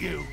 you.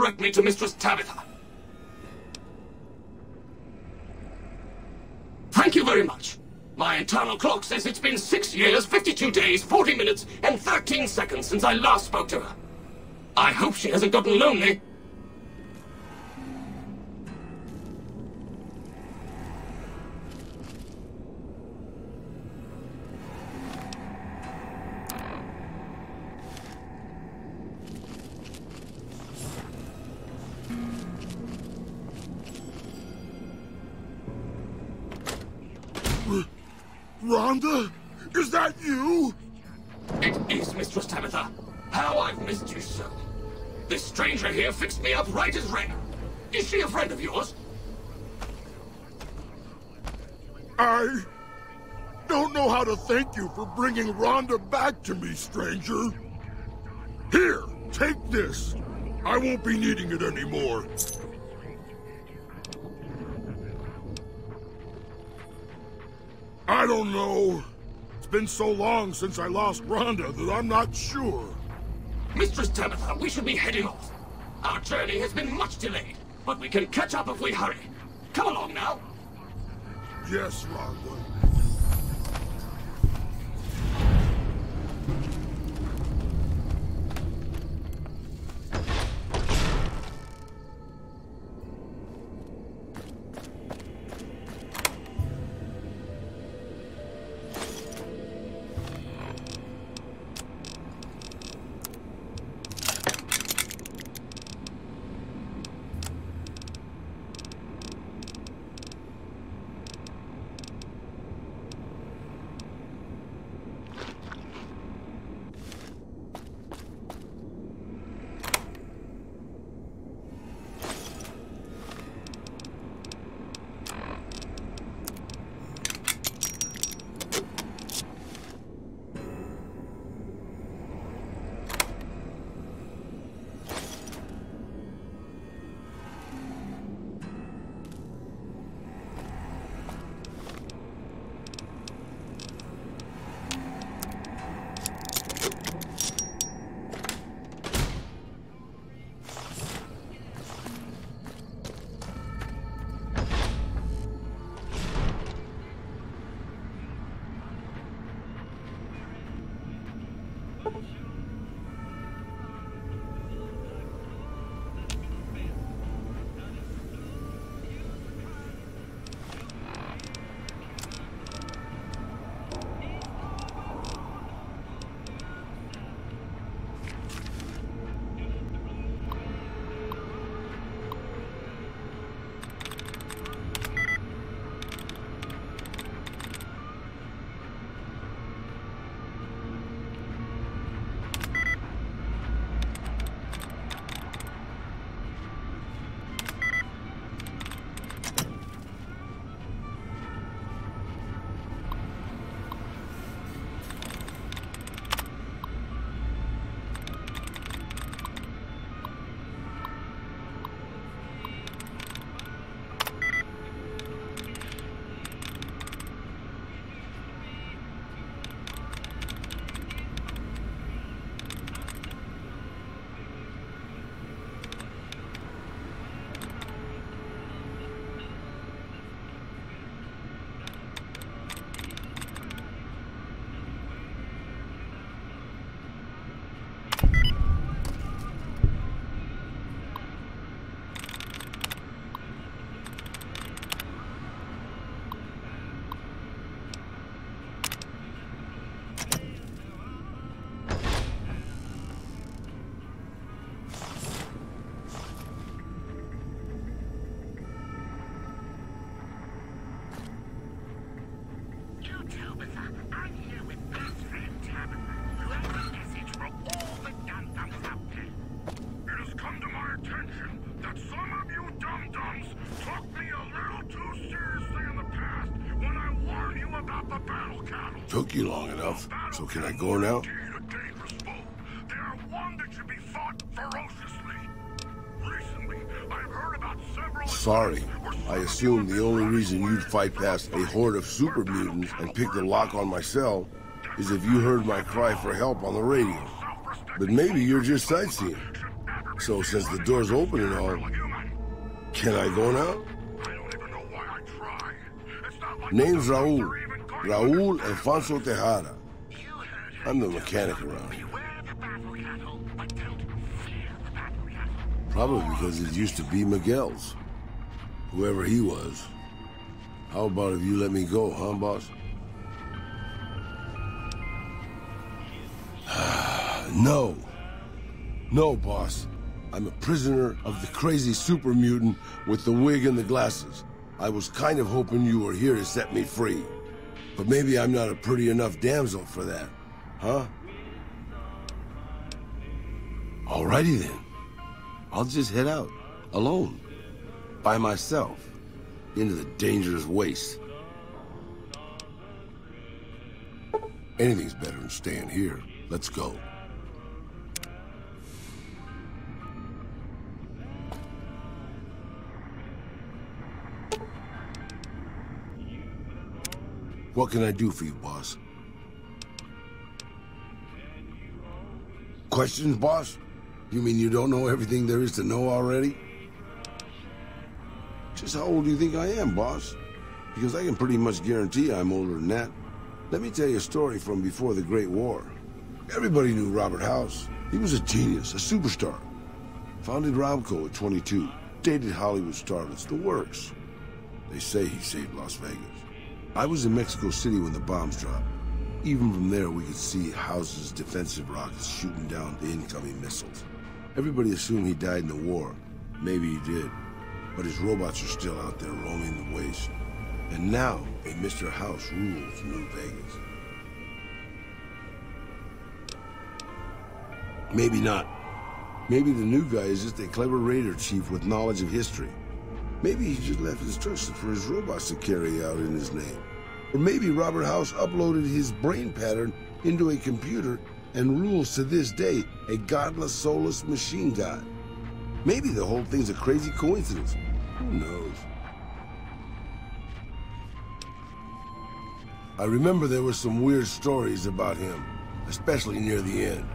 Direct me to Mistress Tabitha. Thank you very much. My internal clock says it's been six years, 52 days, 40 minutes, and 13 seconds since I last spoke to her. I hope she hasn't gotten lonely. For bringing Rhonda back to me, stranger. Here, take this. I won't be needing it anymore. I don't know. It's been so long since I lost Rhonda that I'm not sure. Mistress Tabitha, we should be heading off. Our journey has been much delayed, but we can catch up if we hurry. Come along now. Yes, Rhonda. Took you long enough, so can I go now? Indeed a dangerous foe. They are one that should be fought ferociously. Recently, I've heard about several... Sorry. I assumed the only reason you'd fight past a horde of super mutants and pick the lock on my cell is if you heard my cry for help on the radio. But maybe you're just sightseeing. So since the door's open and all, can I go now? I don't even know why I try. It's not like Name's Raul. Raul Alfonso Tejada. I'm the mechanic around here. Probably because it used to be Miguel's. Whoever he was. How about if you let me go, huh, boss? no. No, boss. I'm a prisoner of the crazy super mutant with the wig and the glasses. I was kind of hoping you were here to set me free. But maybe I'm not a pretty enough damsel for that. Huh? Alrighty then. I'll just head out, alone, by myself, into the dangerous waste. Anything's better than staying here. Let's go. What can I do for you, boss? Questions, boss? You mean you don't know everything there is to know already? Just how old do you think I am, boss? Because I can pretty much guarantee I'm older than that. Let me tell you a story from before the Great War. Everybody knew Robert House. He was a genius, a superstar. Founded Robco at 22. Dated Hollywood starlets, the works. They say he saved Las Vegas. I was in Mexico City when the bombs dropped. Even from there, we could see House's defensive rockets shooting down the incoming missiles. Everybody assumed he died in the war. Maybe he did. But his robots are still out there roaming the waste. And now, a Mr. House rules New Vegas. Maybe not. Maybe the new guy is just a clever raider chief with knowledge of history. Maybe he just left his instructions for his robots to carry out in his name. Or maybe Robert House uploaded his brain pattern into a computer and rules to this day a godless, soulless machine god. Maybe the whole thing's a crazy coincidence. Who knows? I remember there were some weird stories about him, especially near the end.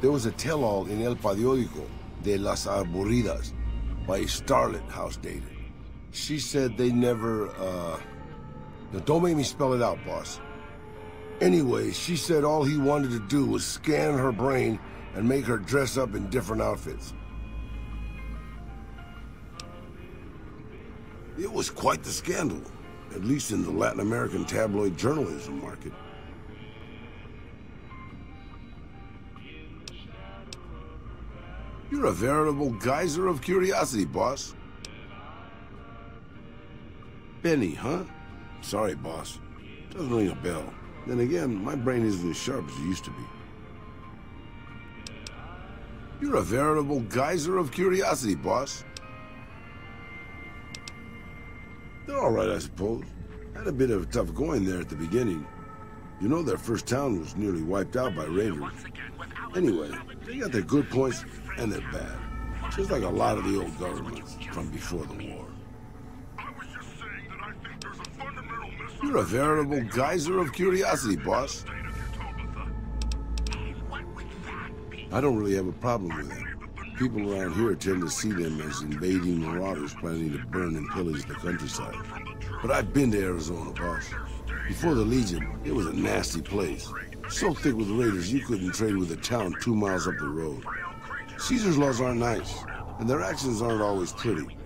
There was a tell-all in El Periódico de las Aburridas by a starlet house dated. She said they never, uh... Now, don't make me spell it out, boss. Anyway, she said all he wanted to do was scan her brain and make her dress up in different outfits. It was quite the scandal, at least in the Latin American tabloid journalism market. You're a veritable geyser of curiosity, boss. Benny, huh? Sorry, boss. Doesn't ring a bell. Then again, my brain isn't as sharp as it used to be. You're a veritable geyser of curiosity, boss. They're all right, I suppose. Had a bit of a tough going there at the beginning. You know their first town was nearly wiped out by raiders. Anyway, they got their good points and their bad. Just like a lot of the old governments from before the war. I was just saying that I think there's a fundamental misunderstanding. You're a veritable geyser of curiosity, boss. I don't really have a problem with it. People around here tend to see them as invading marauders planning to burn and pillage the countryside. But I've been to Arizona, boss. Before the Legion, it was a nasty place. So thick with raiders, you couldn't trade with a town two miles up the road. Caesar's laws aren't nice, and their actions aren't always pretty.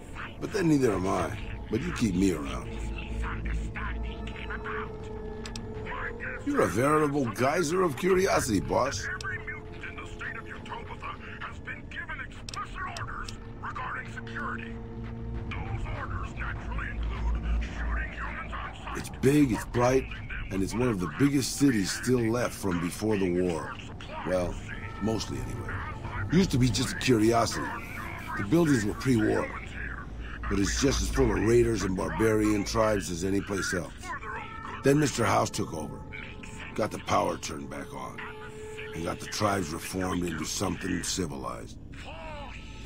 But then neither am I. But you keep me around. You're a veritable geyser of curiosity, boss. Every mutant in the state of Utobitha has been given explicit orders regarding security. Those orders naturally include shooting humans on sight. It's big, it's bright, and it's one of the biggest cities still left from before the war. Well, mostly anyway. Used to be just a curiosity. The buildings were pre-war. But it's just as full of raiders and barbarian tribes as any place else. Then Mr. House took over got the power turned back on, and got the tribes reformed into something civilized.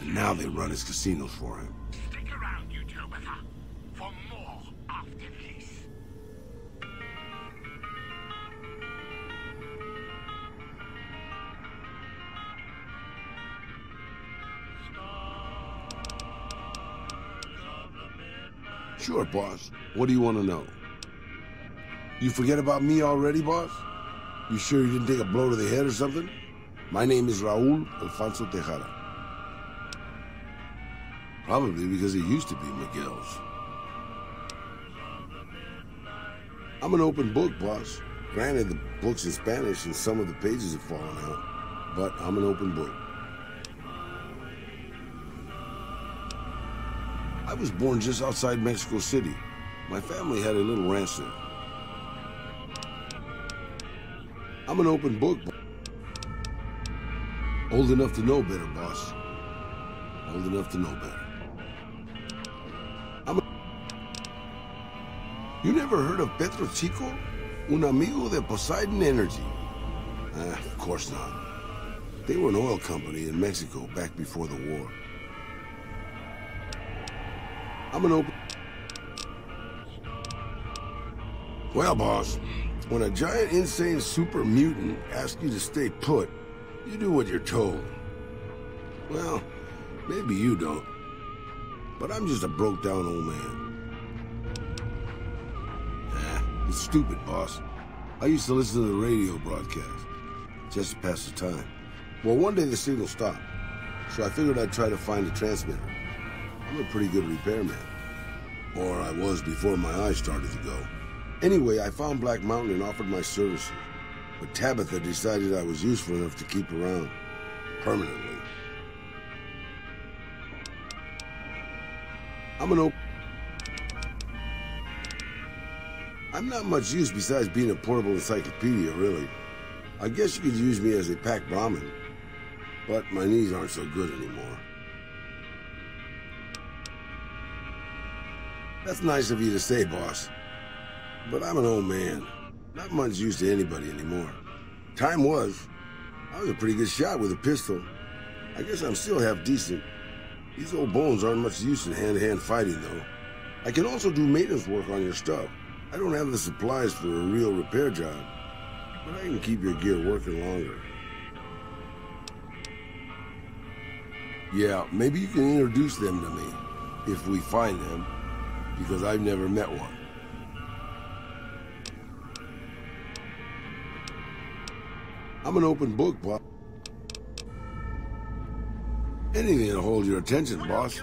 And now they run his casinos for him. Stick around, you two, for more after this. Sure, boss. What do you want to know? You forget about me already, boss? You sure you didn't take a blow to the head or something? My name is Raul Alfonso Tejada. Probably because it used to be Miguel's. I'm an open book, boss. Granted, the book's in Spanish and some of the pages have fallen out, but I'm an open book. I was born just outside Mexico City. My family had a little ranch there. I'm an open book. Old enough to know better, boss. Old enough to know better. I'm a... You never heard of Petro Chico? Un amigo de Poseidon Energy. Ah, of course not. They were an oil company in Mexico back before the war. I'm an open... Well, boss, when a giant, insane super mutant asks you to stay put, you do what you're told. Well, maybe you don't. But I'm just a broke-down old man. Ah, it's stupid, boss. I used to listen to the radio broadcast, just to pass the time. Well, one day the signal stopped, so I figured I'd try to find a transmitter. I'm a pretty good repairman. Or I was before my eyes started to go. Anyway, I found Black Mountain and offered my services. But Tabitha decided I was useful enough to keep around. Permanently. I'm an op- I'm not much use besides being a portable encyclopedia, really. I guess you could use me as a pack Brahmin. But my knees aren't so good anymore. That's nice of you to say, boss. But I'm an old man. Not much use to anybody anymore. Time was. I was a pretty good shot with a pistol. I guess I'm still half decent. These old bones aren't much use in hand-to-hand fighting, though. I can also do maintenance work on your stuff. I don't have the supplies for a real repair job. But I can keep your gear working longer. Yeah, maybe you can introduce them to me, if we find them, because I've never met one. I'm an open book, boss. Anything to hold your attention, boss.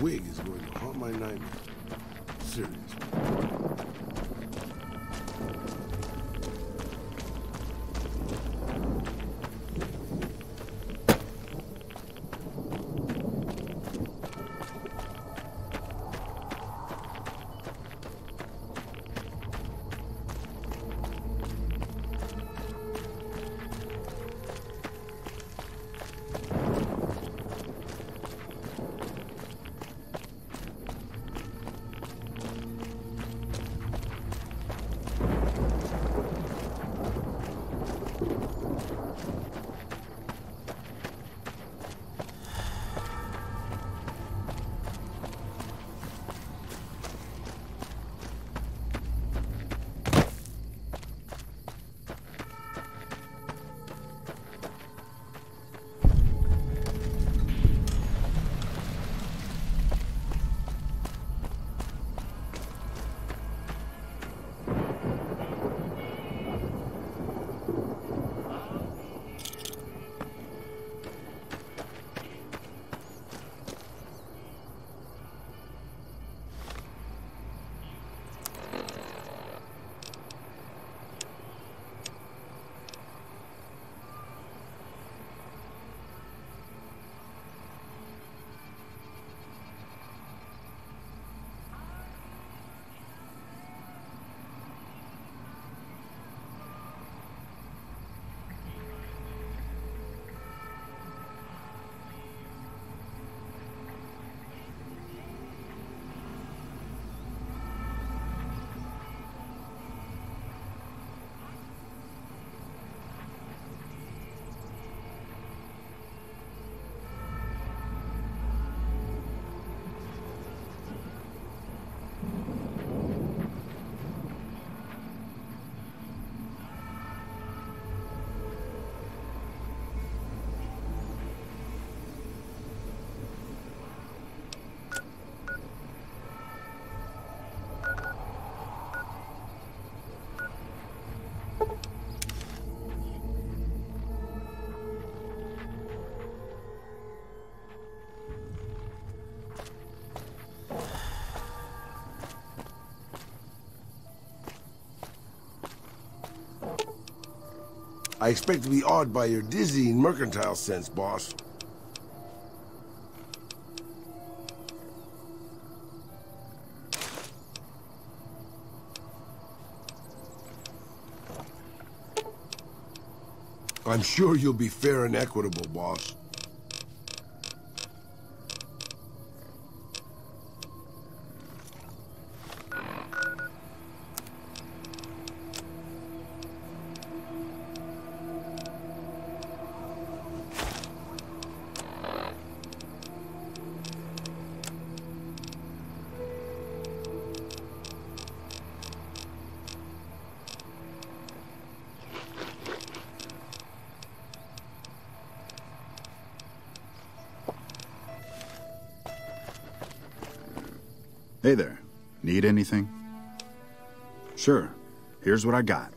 Wig is going to haunt my nightmare. Seriously. I expect to be awed by your dizzying mercantile sense, boss. I'm sure you'll be fair and equitable, boss. Hey there. Need anything? Sure. Here's what I got.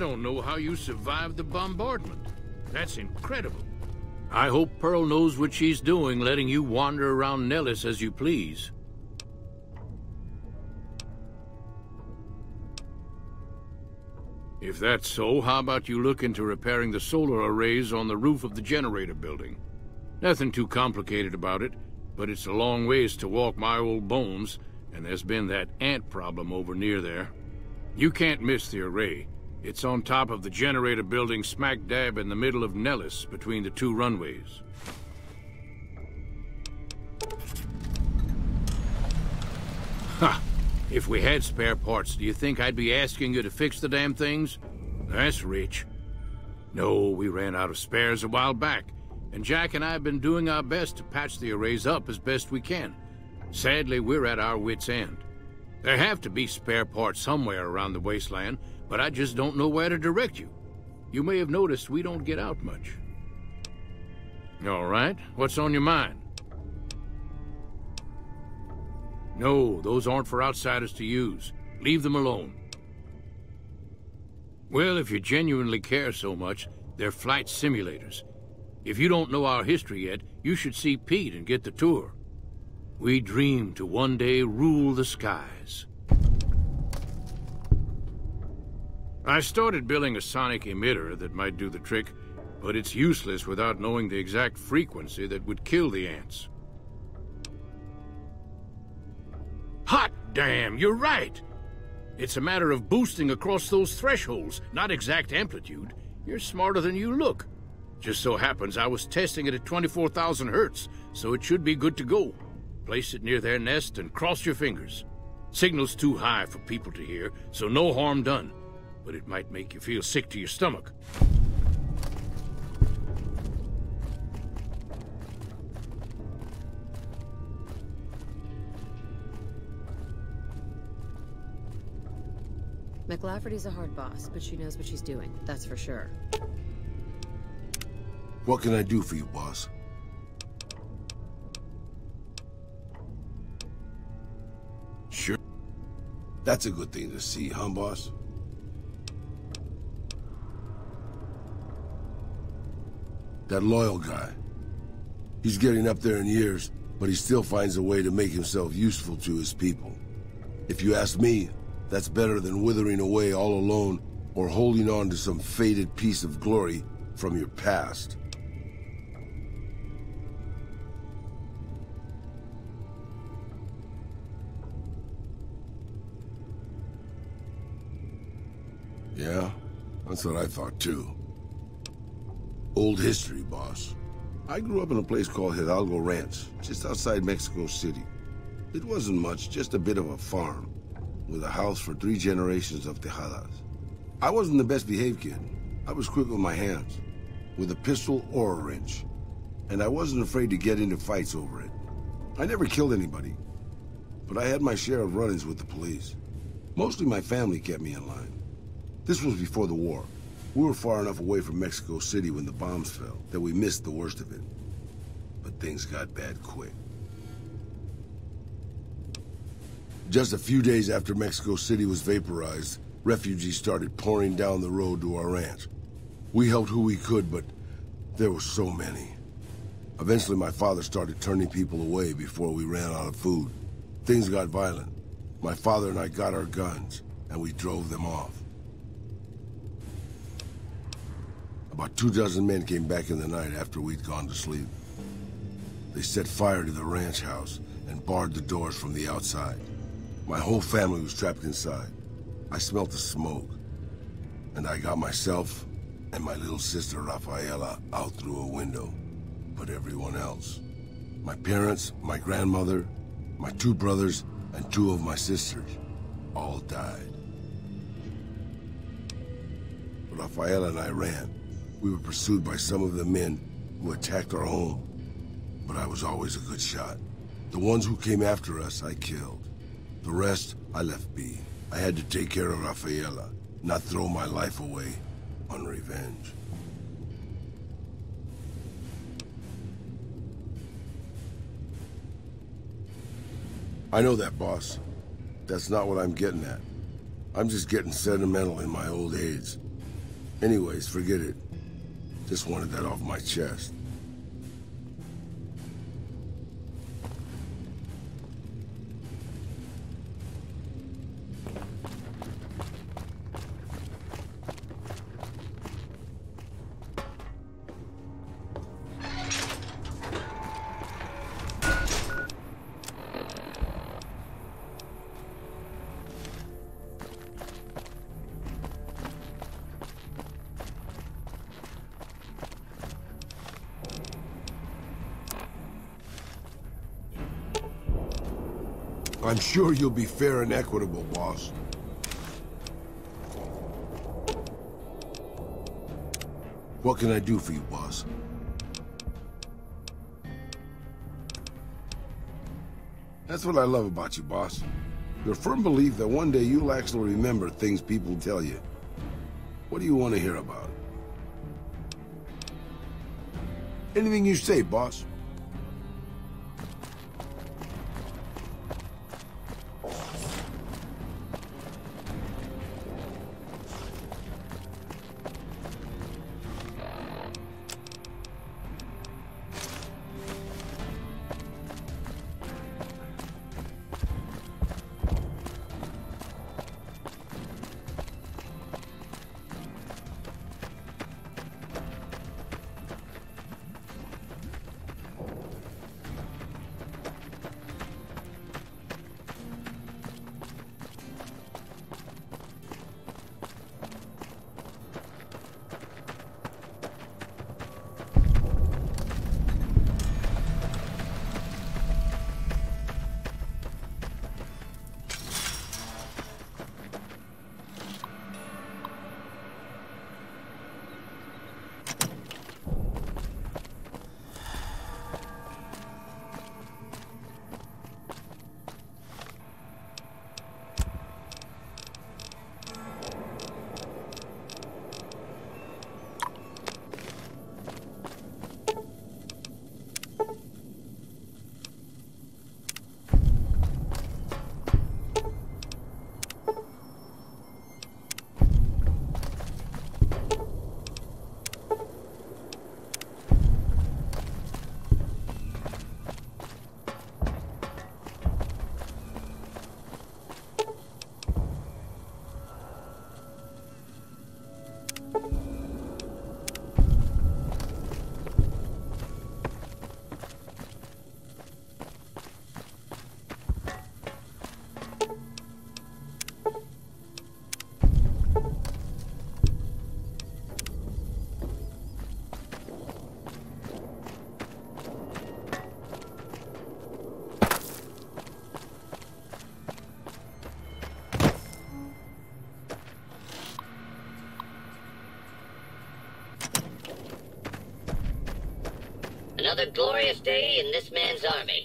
Don't know how you survived the bombardment. That's incredible. I hope Pearl knows what she's doing, letting you wander around Nellis as you please. If that's so, how about you look into repairing the solar arrays on the roof of the generator building? Nothing too complicated about it, but it's a long ways to walk my old bones, and there's been that ant problem over near there. You can't miss the array. It's on top of the generator building smack dab in the middle of Nellis, between the two runways. Ha! If we had spare parts, do you think I'd be asking you to fix the damn things? That's rich. No, we ran out of spares a while back, and Jack and I have been doing our best to patch the arrays up as best we can. Sadly, we're at our wits' end. There have to be spare parts somewhere around the wasteland, but I just don't know where to direct you. You may have noticed we don't get out much. All right, what's on your mind? No, those aren't for outsiders to use. Leave them alone. Well, if you genuinely care so much, they're flight simulators. If you don't know our history yet, you should see Pete and get the tour. We dream to one day rule the skies. I started building a sonic emitter that might do the trick, but it's useless without knowing the exact frequency that would kill the ants. Hot damn, you're right! It's a matter of boosting across those thresholds, not exact amplitude. You're smarter than you look. Just so happens I was testing it at 24,000 hertz, so it should be good to go. Place it near their nest and cross your fingers. Signal's too high for people to hear, so no harm done. But it might make you feel sick to your stomach. McLafferty's a hard boss, but she knows what she's doing, that's for sure. What can I do for you, boss? Sure. That's a good thing to see, huh, boss? That loyal guy. He's getting up there in years, but he still finds a way to make himself useful to his people. If you ask me, that's better than withering away all alone or holding on to some faded piece of glory from your past. Yeah, that's what I thought too. Old history, boss. I grew up in a place called Hidalgo Ranch, just outside Mexico City. It wasn't much, just a bit of a farm, with a house for three generations of Tejadas. I wasn't the best behaved kid. I was quick with my hands, with a pistol or a wrench. And I wasn't afraid to get into fights over it. I never killed anybody, but I had my share of run-ins with the police. Mostly my family kept me in line. This was before the war. We were far enough away from Mexico City when the bombs fell that we missed the worst of it. But things got bad quick. Just a few days after Mexico City was vaporized, refugees started pouring down the road to our ranch. We helped who we could, but there were so many. Eventually, my father started turning people away before we ran out of food. Things got violent. My father and I got our guns, and we drove them off. About two dozen men came back in the night after we'd gone to sleep. They set fire to the ranch house and barred the doors from the outside. My whole family was trapped inside. I smelt the smoke. And I got myself and my little sister Rafaela out through a window. But everyone else. My parents, my grandmother, my two brothers, and two of my sisters all died. Rafaela and I ran. We were pursued by some of the men who attacked our home. But I was always a good shot. The ones who came after us, I killed. The rest, I left be. I had to take care of Rafaela, not throw my life away on revenge. I know that, boss. That's not what I'm getting at. I'm just getting sentimental in my old age. Anyways, forget it. Just wanted that off my chest. Sure you'll be fair and equitable, boss. What can I do for you, boss? That's what I love about you, boss. Your firm belief that one day you'll actually remember things people tell you. What do you want to hear about? Anything you say, boss. Glorious day in this man's army.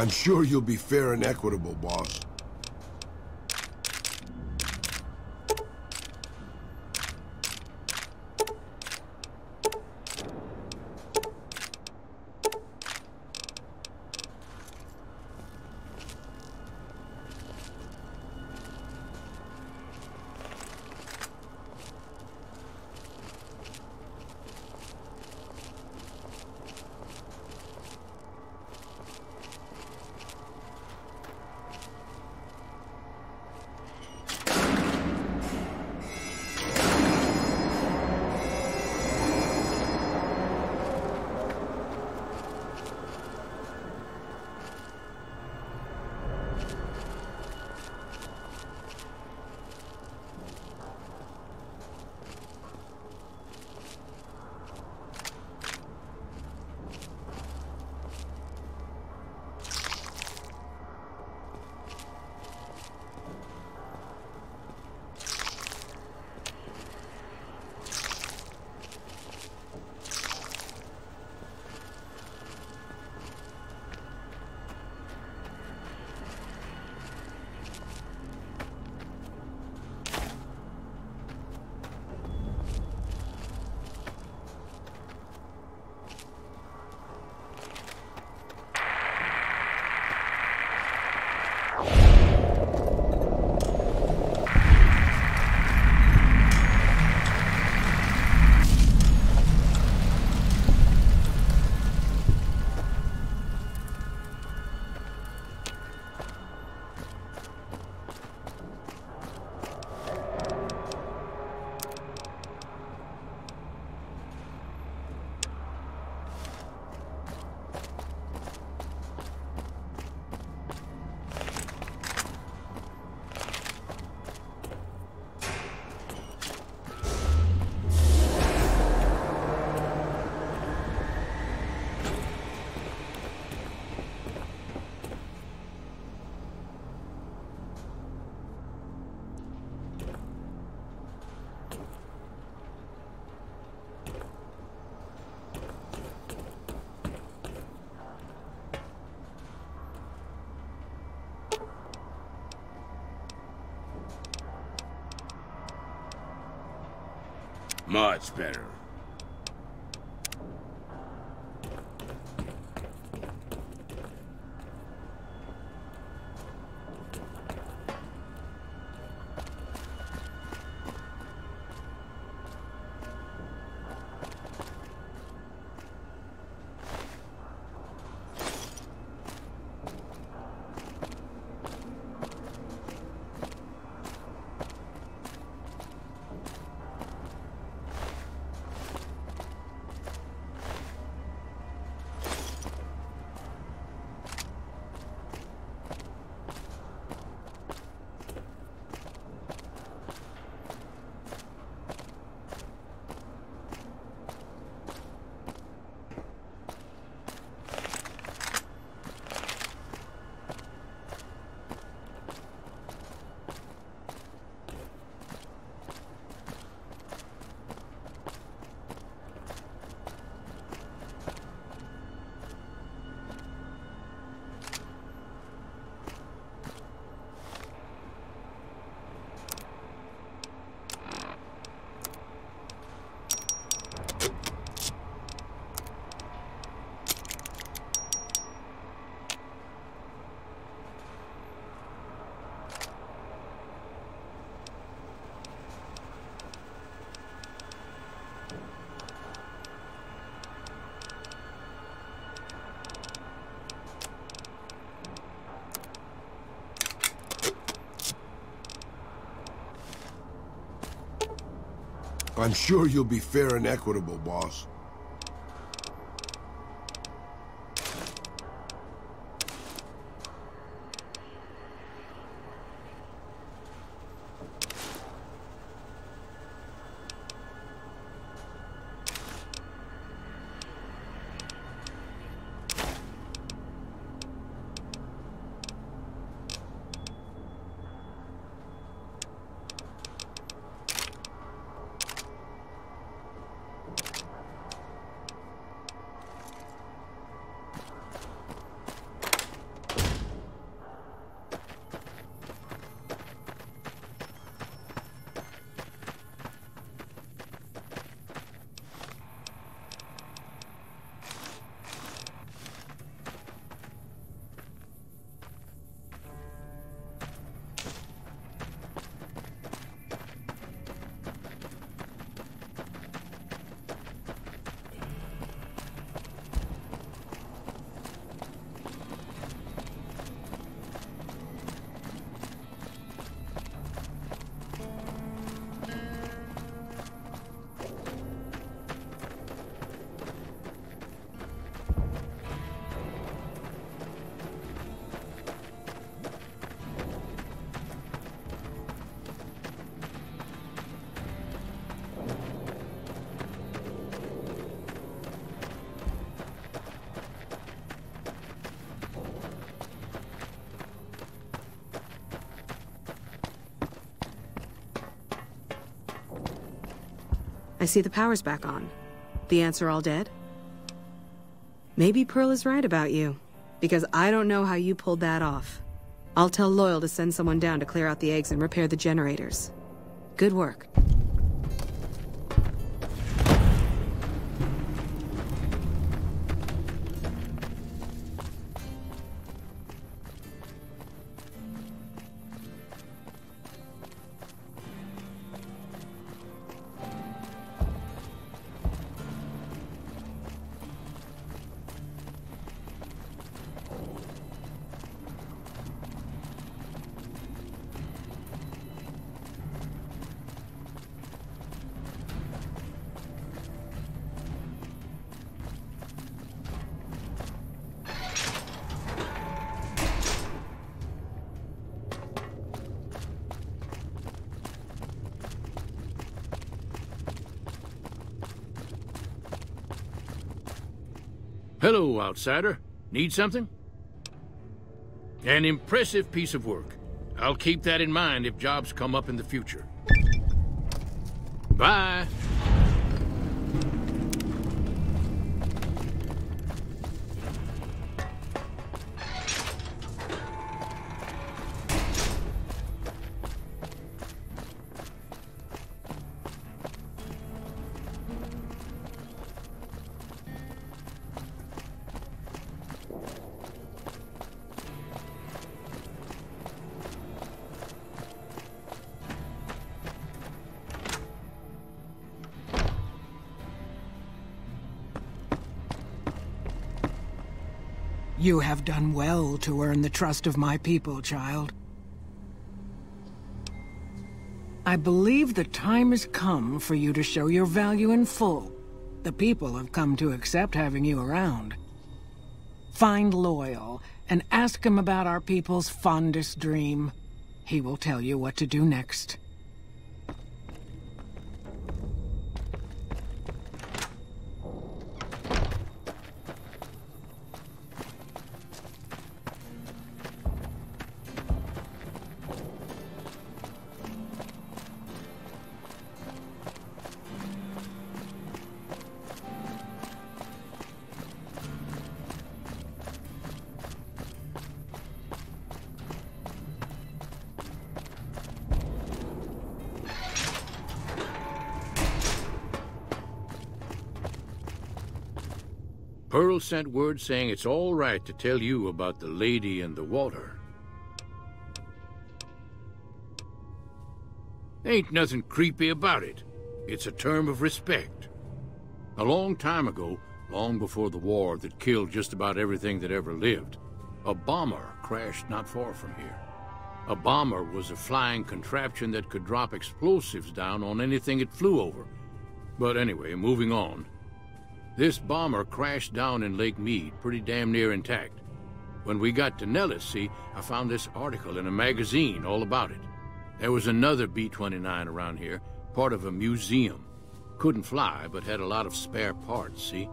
I'm sure you'll be fair and equitable, boss. Much better. I'm sure you'll be fair and equitable, boss. See the power's back on. The ants are all dead? Maybe Pearl is right about you, because I don't know how you pulled that off. I'll tell Loyal to send someone down to clear out the eggs and repair the generators. Good work. Outsider. Need something? An impressive piece of work. I'll keep that in mind if jobs come up in the future. Bye. You have done well to earn the trust of my people, child. I believe the time has come for you to show your value in full. The people have come to accept having you around. Find Loyal and ask him about our people's fondest dream. He will tell you what to do next. Sent word saying it's all right to tell you about the lady in the water. Ain't nothing creepy about it. It's a term of respect. A long time ago, long before the war that killed just about everything that ever lived, a bomber crashed not far from here. A bomber was a flying contraption that could drop explosives down on anything it flew over. But anyway, moving on. This bomber crashed down in Lake Mead, pretty damn near intact. When we got to Nellis, see, I found this article in a magazine all about it. There was another B-29 around here, part of a museum. Couldn't fly, but had a lot of spare parts, see?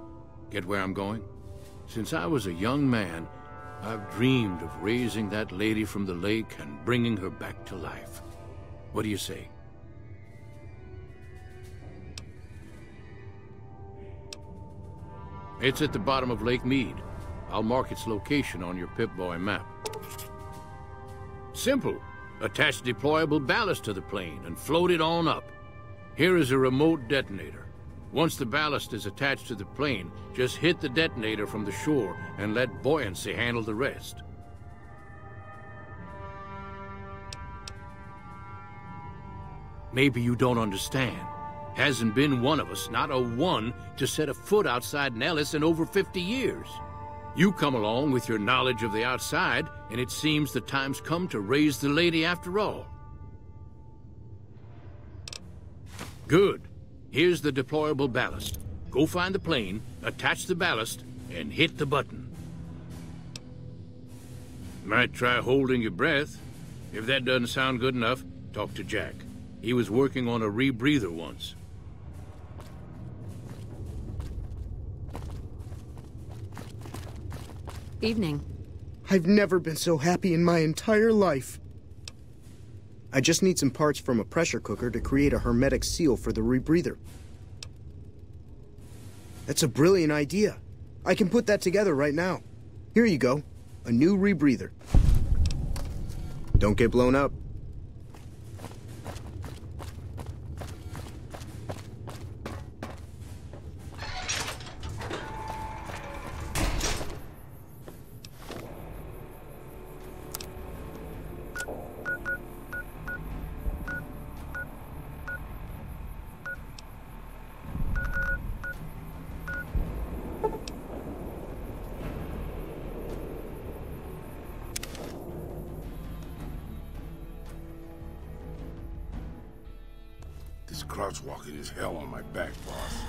Get where I'm going? Since I was a young man, I've dreamed of raising that lady from the lake and bringing her back to life. What do you say? It's at the bottom of Lake Mead. I'll mark its location on your Pip-Boy map. Simple. Attach deployable ballast to the plane and float it on up. Here is a remote detonator. Once the ballast is attached to the plane, just hit the detonator from the shore and let buoyancy handle the rest. Maybe you don't understand. Hasn't been one of us, not a one, to set a foot outside Nellis in over 50 years. You come along with your knowledge of the outside, and it seems the time's come to raise the lady after all. Good. Here's the deployable ballast. Go find the plane, attach the ballast, and hit the button. Might try holding your breath. If that doesn't sound good enough, talk to Jack. He was working on a rebreather once. Evening. I've never been so happy in my entire life. I just need some parts from a pressure cooker to create a hermetic seal for the rebreather. That's a brilliant idea. I can put that together right now. Here you go. A new rebreather. Don't get blown up. Crouch walking is hell on my back, boss.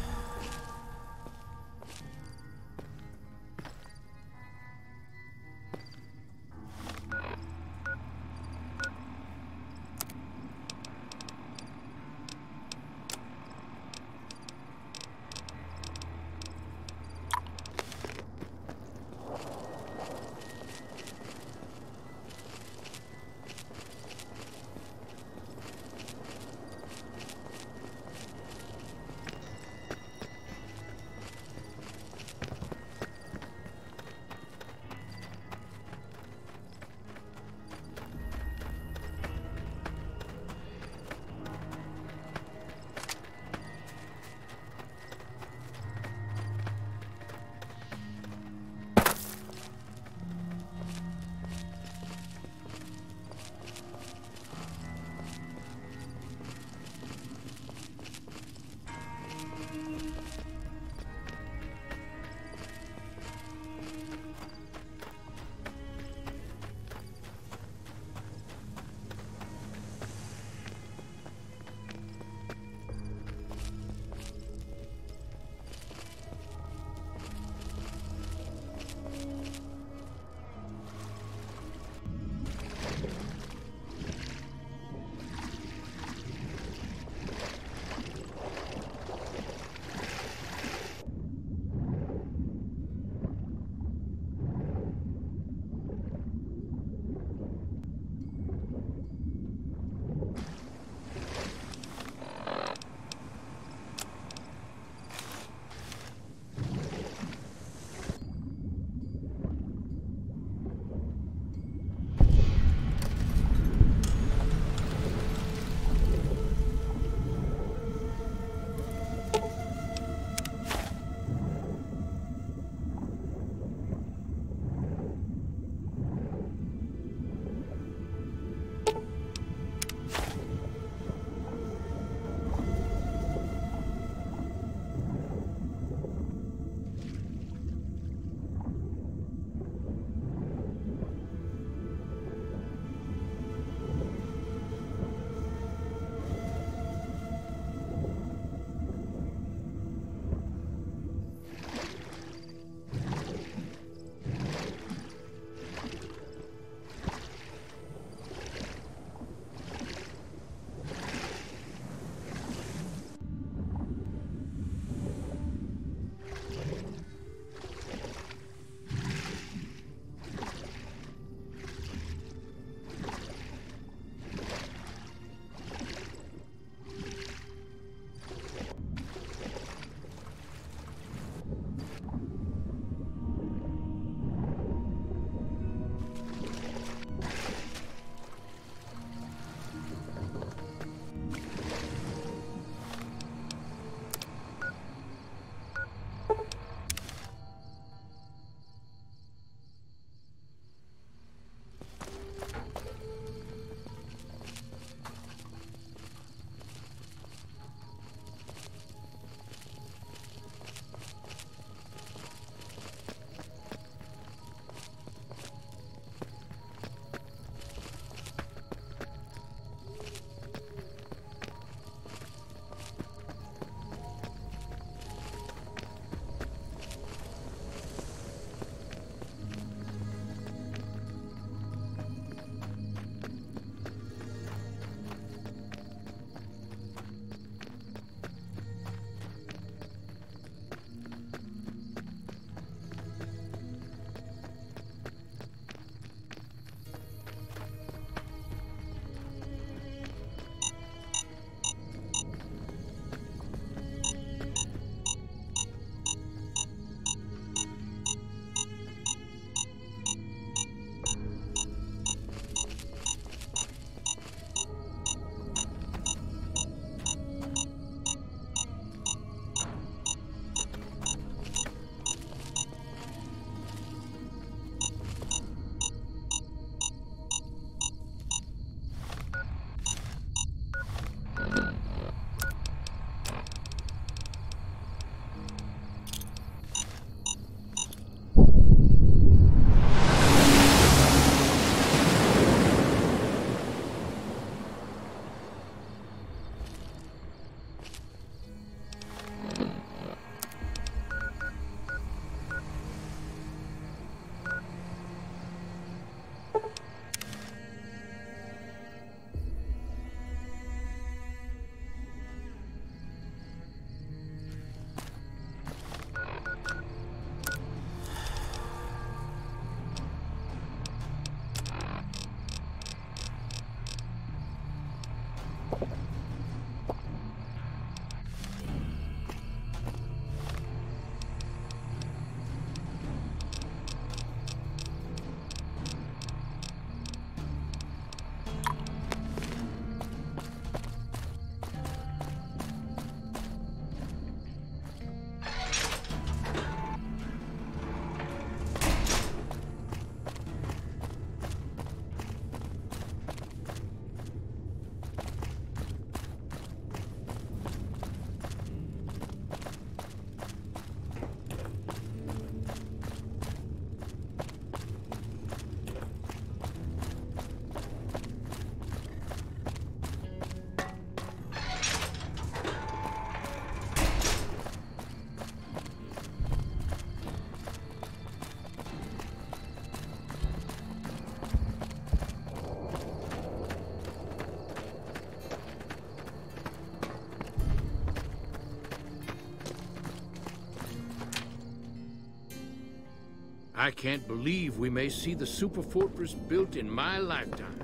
I can't believe we may see the super fortress built in my lifetime.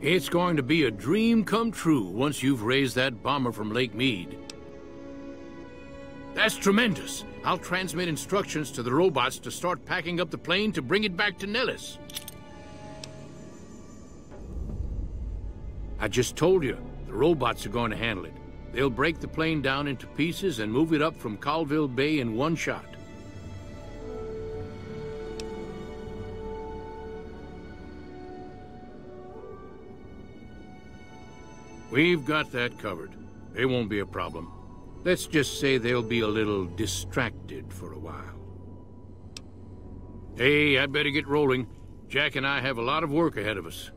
It's going to be a dream come true once you've raised that bomber from Lake Mead. That's tremendous. I'll transmit instructions to the robots to start packing up the plane to bring it back to Nellis. I just told you, the robots are going to handle it. They'll break the plane down into pieces and move it up from Callville Bay in one shot. We've got that covered. They won't be a problem. Let's just say they'll be a little distracted for a while. Hey, I'd better get rolling. Jack and I have a lot of work ahead of us.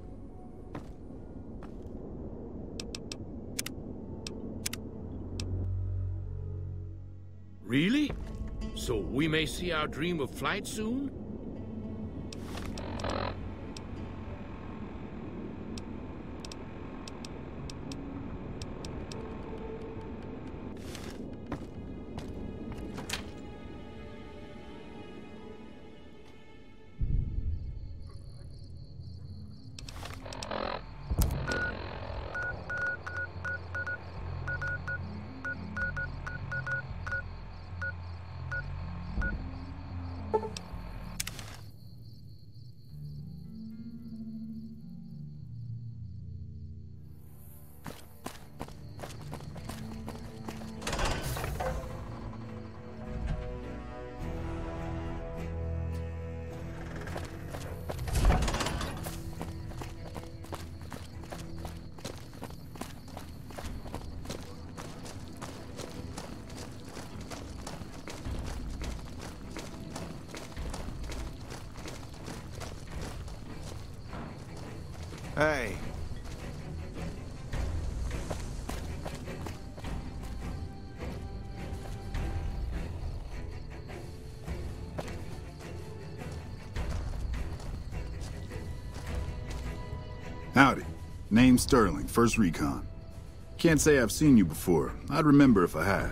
Really? So we may see our dream of flight soon? Name Sterling, First Recon. Can't say I've seen you before. I'd remember if I had.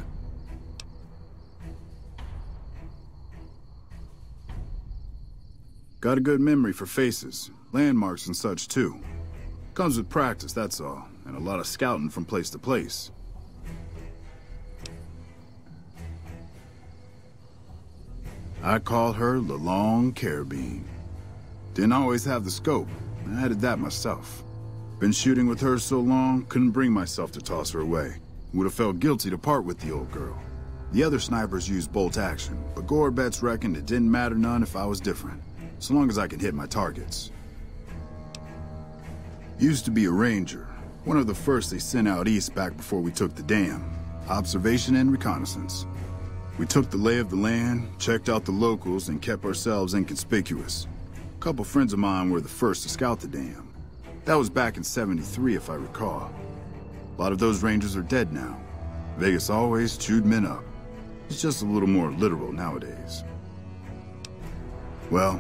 Got a good memory for faces, landmarks and such too. Comes with practice, that's all, and a lot of scouting from place to place. I call her the Long Carabine. Didn't always have the scope. I added that myself. Been shooting with her so long, couldn't bring myself to toss her away. Would have felt guilty to part with the old girl. The other snipers used bolt action, but Gorbets reckoned it didn't matter none if I was different, so long as I could hit my targets. Used to be a ranger, one of the first they sent out east back before we took the dam. Observation and reconnaissance. We took the lay of the land, checked out the locals, and kept ourselves inconspicuous. A couple friends of mine were the first to scout the dam. That was back in 73, if I recall. A lot of those rangers are dead now. Vegas always chewed men up. It's just a little more literal nowadays. Well,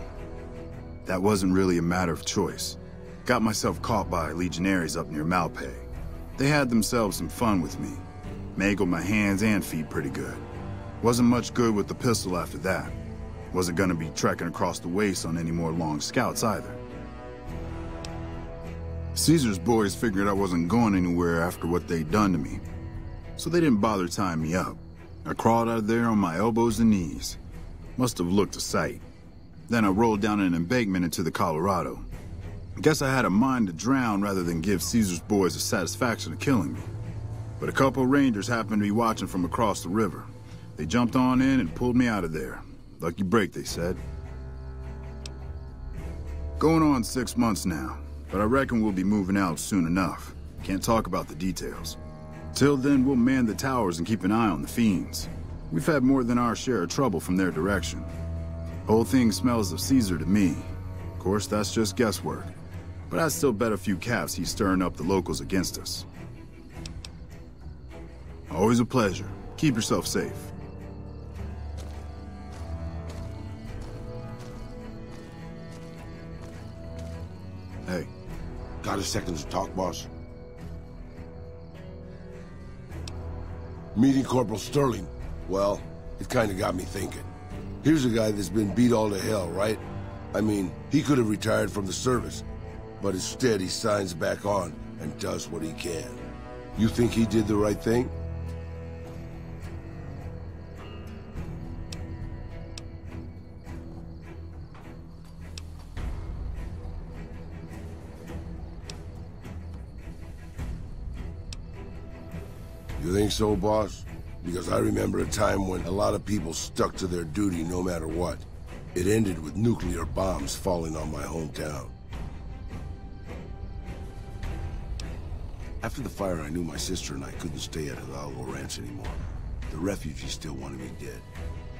that wasn't really a matter of choice. Got myself caught by legionaries up near Malpais. They had themselves some fun with me. Mangled my hands and feet pretty good. Wasn't much good with the pistol after that. Wasn't gonna be trekking across the waste on any more long scouts either. Caesar's boys figured I wasn't going anywhere after what they'd done to me. So they didn't bother tying me up. I crawled out of there on my elbows and knees. Must have looked a sight. Then I rolled down an embankment into the Colorado. Guess I had a mind to drown rather than give Caesar's boys the satisfaction of killing me. But a couple rangers happened to be watching from across the river. They jumped on in and pulled me out of there. Lucky break, they said. Going on six months now, but I reckon we'll be moving out soon enough. Can't talk about the details. Till then, we'll man the towers and keep an eye on the fiends. We've had more than our share of trouble from their direction. Whole thing smells of Caesar to me. Of course, that's just guesswork. But I still bet a few caps he's stirring up the locals against us. Always a pleasure. Keep yourself safe. Got a second to talk, boss? Meeting Corporal Sterling, well, it kinda got me thinking. Here's a guy that's been beat all to hell, right? I mean, he could have retired from the service, but instead he signs back on and does what he can. You think he did the right thing? You think so, boss? Because I remember a time when a lot of people stuck to their duty no matter what. It ended with nuclear bombs falling on my hometown. After the fire, I knew my sister and I couldn't stay at Hidalgo Ranch anymore. The refugees still wanted me dead.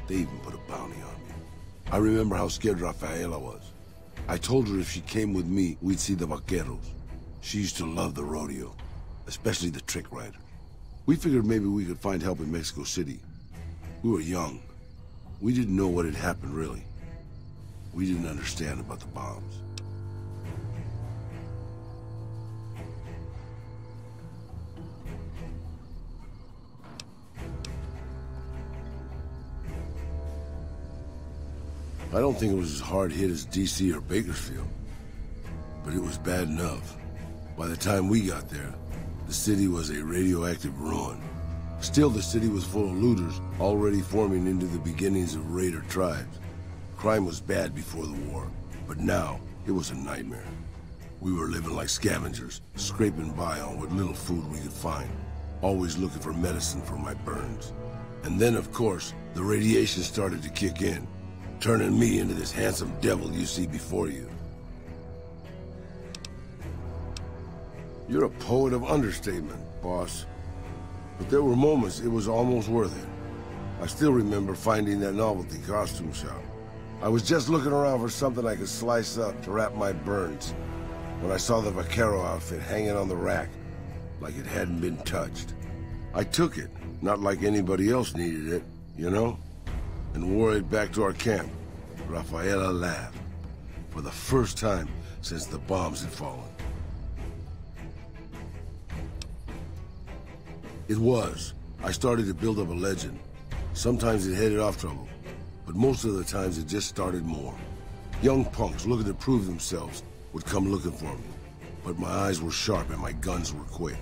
They even put a bounty on me. I remember how scared Rafaela was. I told her if she came with me, we'd see the vaqueros. She used to love the rodeo, especially the trick rider. We figured maybe we could find help in Mexico City. We were young. We didn't know what had happened, really. We didn't understand about the bombs. I don't think it was as hard hit as DC or Bakersfield, but it was bad enough. By the time we got there, the city was a radioactive ruin. Still, the city was full of looters, already forming into the beginnings of raider tribes. Crime was bad before the war, but now it was a nightmare. We were living like scavengers, scraping by on what little food we could find, always looking for medicine for my burns. And then, of course, the radiation started to kick in, turning me into this handsome devil you see before you. You're a poet of understatement, boss. But there were moments it was almost worth it. I still remember finding that novelty costume shop. I was just looking around for something I could slice up to wrap my burns when I saw the vaquero outfit hanging on the rack like it hadn't been touched. I took it, not like anybody else needed it, you know? And wore it back to our camp. Rafaela laughed. For the first time since the bombs had fallen. It was. I started to build up a legend. Sometimes it headed off trouble, but most of the times it just started more. Young punks looking to prove themselves would come looking for me, but my eyes were sharp and my guns were quick.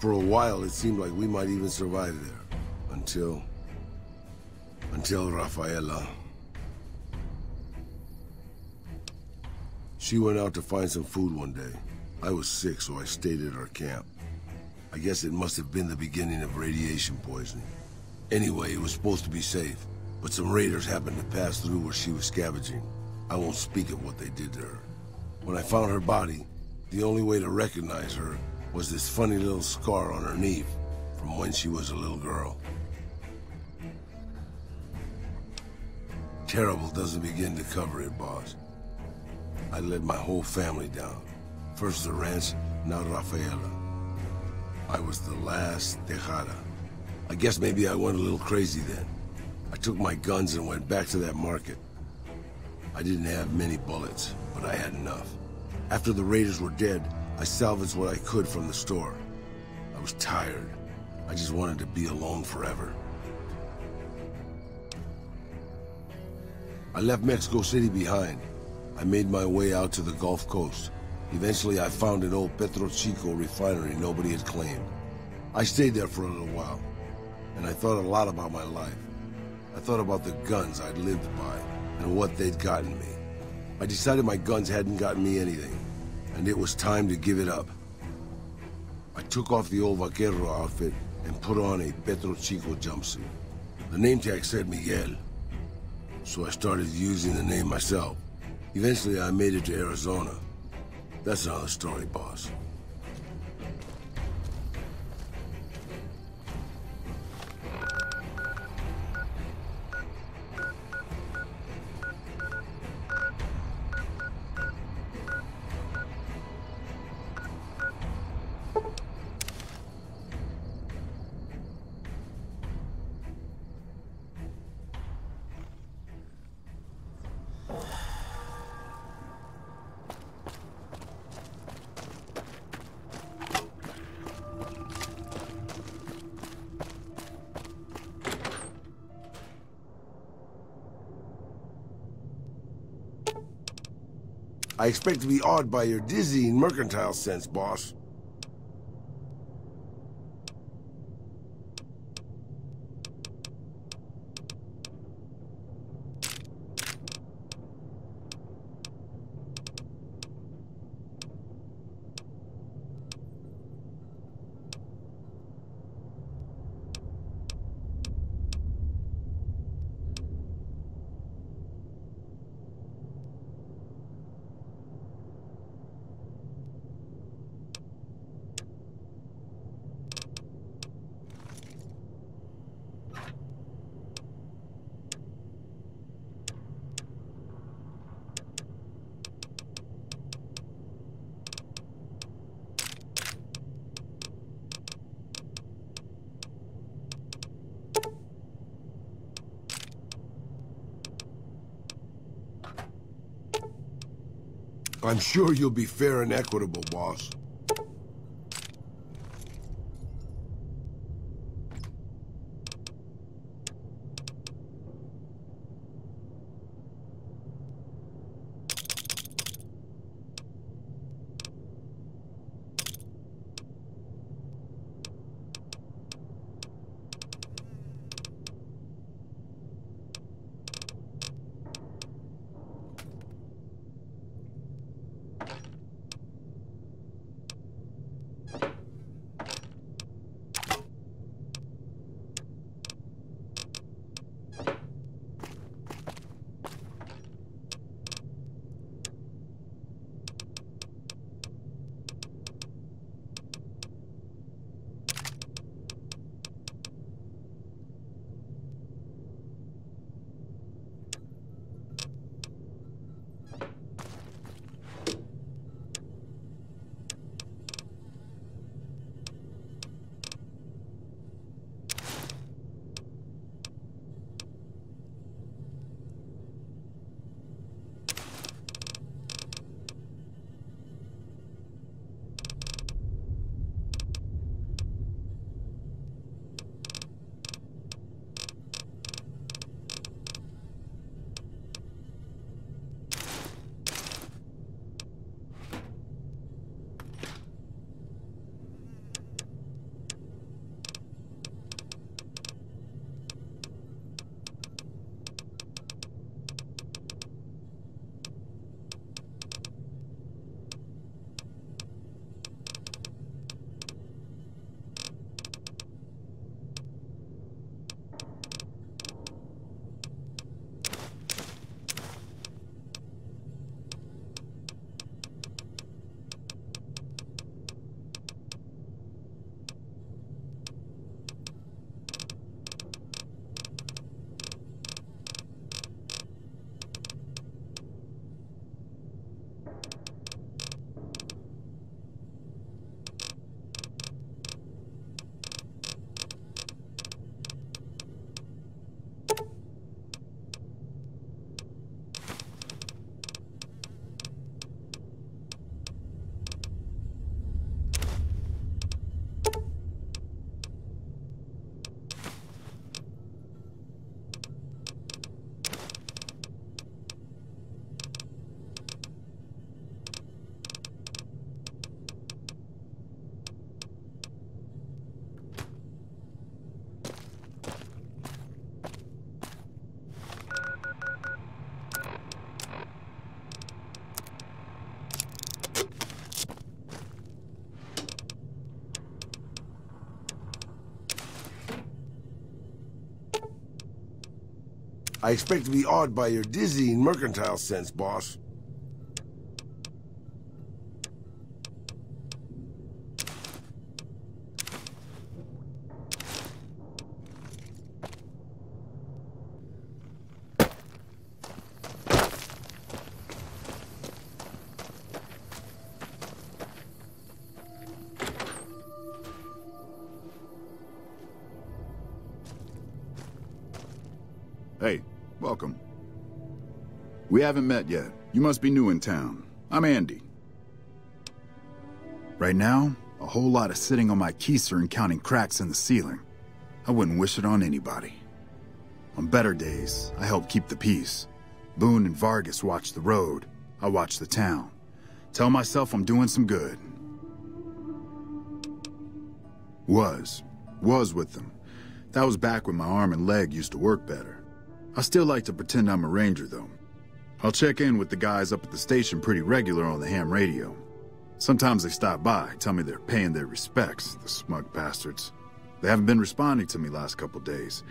For a while, it seemed like we might even survive there. Until... Until Rafaela... She went out to find some food one day. I was sick, so I stayed at our camp. I guess it must have been the beginning of radiation poisoning. Anyway, it was supposed to be safe, but some raiders happened to pass through where she was scavenging. I won't speak of what they did to her. When I found her body, the only way to recognize her was this funny little scar on her knee from when she was a little girl. Terrible doesn't begin to cover it, boss. I led my whole family down. First the ranch, now Rafaela. I was the last Tejada. I guess maybe I went a little crazy then. I took my guns and went back to that market. I didn't have many bullets, but I had enough. After the raiders were dead, I salvaged what I could from the store. I was tired. I just wanted to be alone forever. I left Mexico City behind. I made my way out to the Gulf Coast. Eventually, I found an old Petro Chico refinery nobody had claimed. I stayed there for a little while, and I thought a lot about my life. I thought about the guns I'd lived by, and what they'd gotten me. I decided my guns hadn't gotten me anything, and it was time to give it up. I took off the old vaquero outfit and put on a Petro Chico jumpsuit. The name tag said Miguel, so I started using the name myself. Eventually, I made it to Arizona. That's another story, boss. I expect to be awed by your dizzying mercantile sense, boss. I'm sure you'll be fair and equitable, boss. I expect to be awed by your dizzying mercantile sense, boss. Welcome. We haven't met yet. You must be new in town. I'm Andy. Right now, a whole lot of sitting on my keister and counting cracks in the ceiling. I wouldn't wish it on anybody. On better days, I help keep the peace. Boone and Vargas watch the road. I watch the town. Tell myself I'm doing some good. Was. Was with them. That was back when my arm and leg used to work better. I still like to pretend I'm a ranger, though. I'll check in with the guys up at the station pretty regular on the ham radio. Sometimes they stop by, tell me they're paying their respects, the smug bastards. They haven't been responding to me last couple days.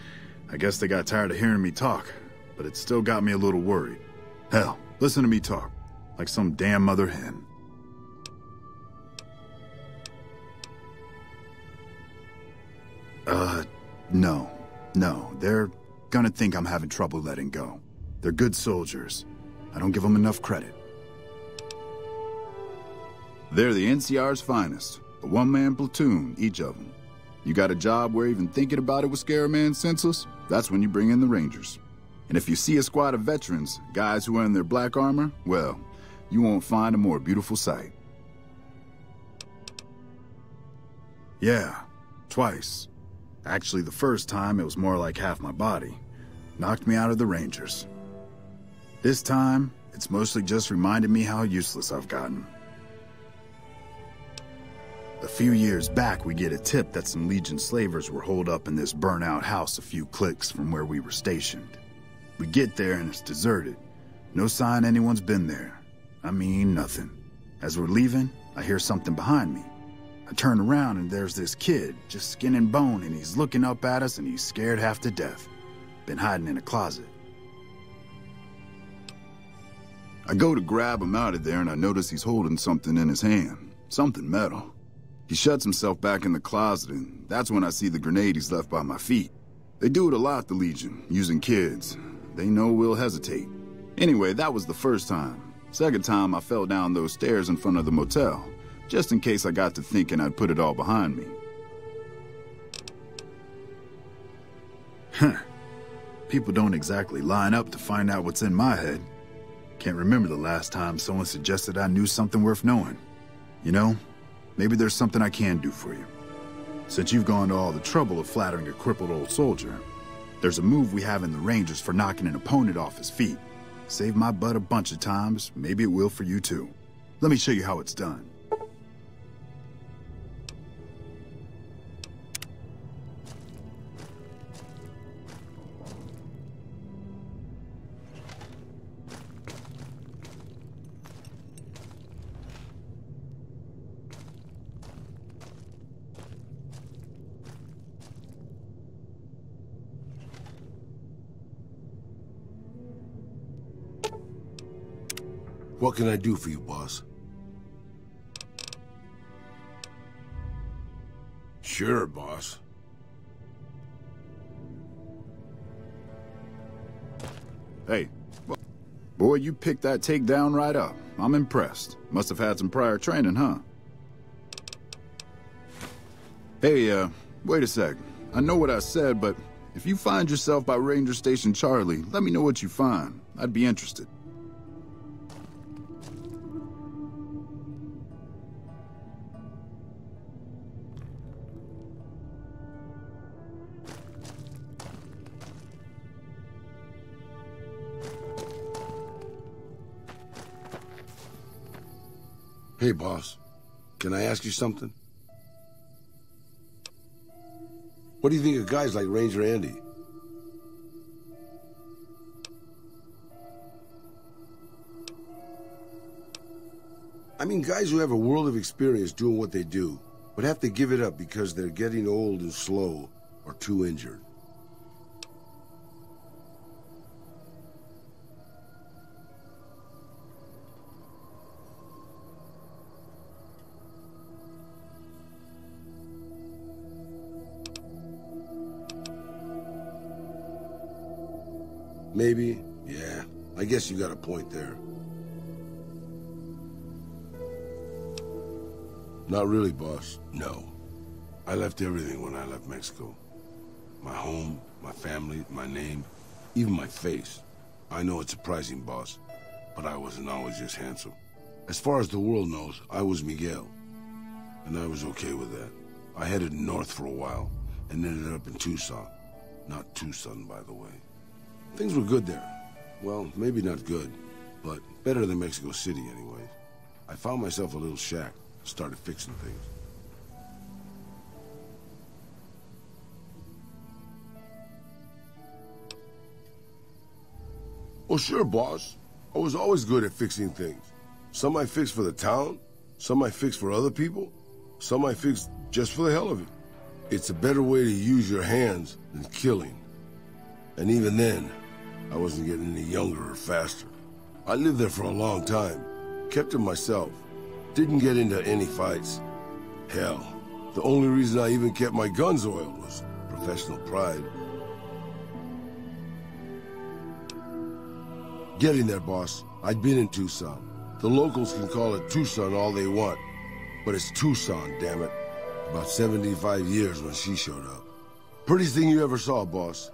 I guess they got tired of hearing me talk, but it still got me a little worried. Hell, listen to me talk, like some damn mother hen. Uh, no. No, they're gonna think I'm having trouble letting go. They're good soldiers. I don't give them enough credit. They're the NCR's finest. A one-man platoon, each of them. You got a job where even thinking about it would scare a man senseless? That's when you bring in the Rangers. And if you see a squad of veterans, guys who are in their black armor, well, you won't find a more beautiful sight. Yeah, twice. Actually, the first time it was more like half my body. Knocked me out of the Rangers. This time, it's mostly just reminded me how useless I've gotten. A few years back, we get a tip that some Legion slavers were holed up in this burnout house a few clicks from where we were stationed. We get there and it's deserted. No sign anyone's been there. I mean, nothing. As we're leaving, I hear something behind me. I turn around and there's this kid, just skin and bone, and he's looking up at us and he's scared half to death. Been hiding in a closet. I go to grab him out of there and I notice he's holding something in his hand. Something metal. He shuts himself back in the closet and that's when I see the grenade he's left by my feet. They do it a lot, the Legion, using kids. They know we'll hesitate. Anyway, that was the first time. Second time, I fell down those stairs in front of the motel, just in case I got to thinking I'd put it all behind me. Huh. People don't exactly line up to find out what's in my head. Can't remember the last time someone suggested I knew something worth knowing. You know, maybe there's something I can do for you. Since you've gone to all the trouble of flattering a crippled old soldier, there's a move we have in the Rangers for knocking an opponent off his feet. Saved my butt a bunch of times, maybe it will for you too. Let me show you how it's done. What can I do for you, boss? Sure, boss. Hey, boy, you picked that takedown right up. I'm impressed. Must have had some prior training, huh? Hey, uh, wait a sec. I know what I said, but if you find yourself by Ranger Station Charlie, let me know what you find. I'd be interested. Hey, boss. Can I ask you something? What do you think of guys like Ranger Andy? I mean, guys who have a world of experience doing what they do, but have to give it up because they're getting old and slow or too injured. Maybe, yeah. I guess you got a point there. Not really, boss. No. I left everything when I left Mexico. My home, my family, my name, even my face. I know it's surprising, boss, but I wasn't always just handsome. As far as the world knows, I was Miguel. And I was okay with that. I headed north for a while, and ended up in Tucson. Not Tucson, by the way. Things were good there. Well, maybe not good. but better than Mexico City anyway. I found myself a little shack, and started fixing things. Oh, sure, boss. I was always good at fixing things. Some I fixed for the town, some I fixed for other people, some I fixed just for the hell of it. It's a better way to use your hands than killing. And even then, I wasn't getting any younger or faster. I lived there for a long time, kept to myself, didn't get into any fights. Hell, the only reason I even kept my guns oiled was professional pride. Getting there, boss. I'd been in Tucson. The locals can call it Tucson all they want, but it's Tucson, damn it. About 75 years when she showed up. Prettiest thing you ever saw, boss.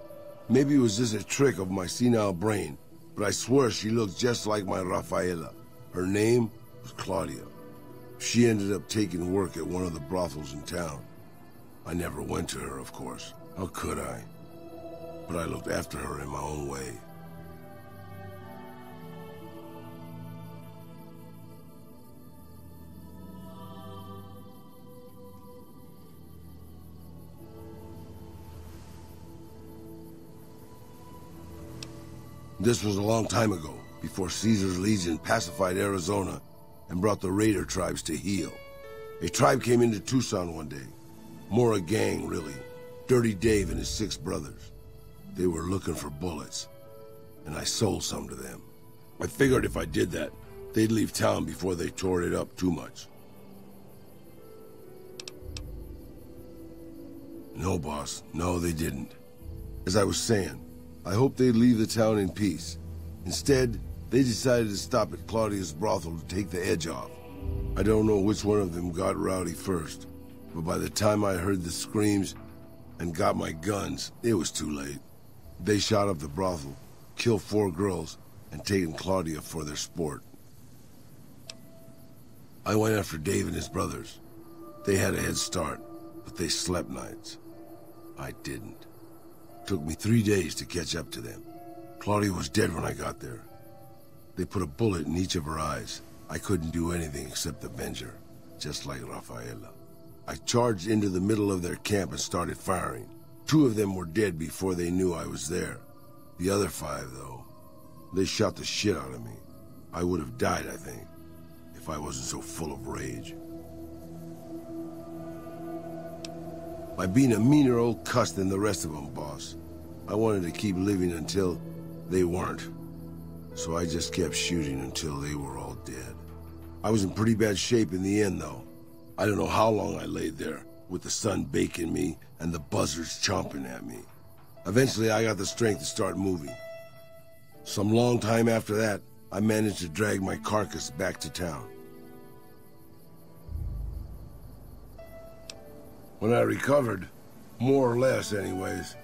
Maybe it was just a trick of my senile brain, but I swear she looked just like my Rafaela. Her name was Claudia. She ended up taking work at one of the brothels in town. I never went to her, of course. How could I? But I looked after her in my own way. This was a long time ago, before Caesar's Legion pacified Arizona and brought the raider tribes to heel. A tribe came into Tucson one day. More a gang, really. Dirty Dave and his six brothers. They were looking for bullets, and I sold some to them. I figured if I did that, they'd leave town before they tore it up too much. No, boss. No, they didn't. As I was saying, I hoped they'd leave the town in peace. Instead, they decided to stop at Claudia's brothel to take the edge off. I don't know which one of them got rowdy first, but by the time I heard the screams and got my guns, it was too late. They shot up the brothel, killed four girls, and taken Claudia for their sport. I went after Dave and his brothers. They had a head start, but they slept nights. I didn't. Took me three days to catch up to them. Claudia was dead when I got there. They put a bullet in each of her eyes. I couldn't do anything except avenge her, just like Rafaela. I charged into the middle of their camp and started firing. Two of them were dead before they knew I was there. The other five, though, they shot the shit out of me. I would have died, I think, if I wasn't so full of rage. By being a meaner old cuss than the rest of them, boss. I wanted to keep living until they weren't. So I just kept shooting until they were all dead. I was in pretty bad shape in the end, though. I don't know how long I laid there, with the sun baking me and the buzzards chomping at me. Eventually, I got the strength to start moving. Some long time after that, I managed to drag my carcass back to town. When I recovered, more or less anyways,